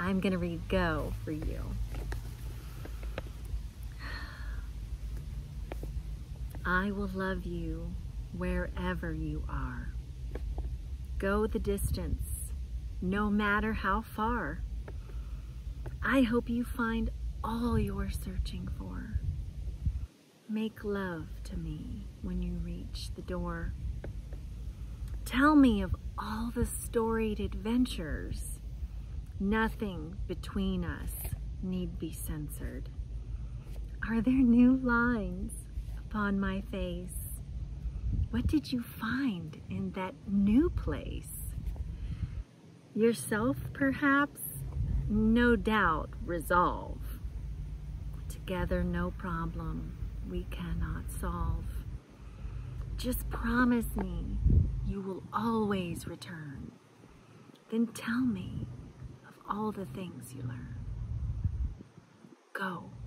I'm going to read go for you. I will love you wherever you are. Go the distance, no matter how far. I hope you find all you're searching for. Make love to me when you reach the door. Tell me of all the storied adventures. Nothing between us need be censored. Are there new lines upon my face? What did you find in that new place? Yourself, perhaps? No doubt, resolve. Together, no problem we cannot solve. Just promise me you will always return. Then tell me all the things you learn. Go.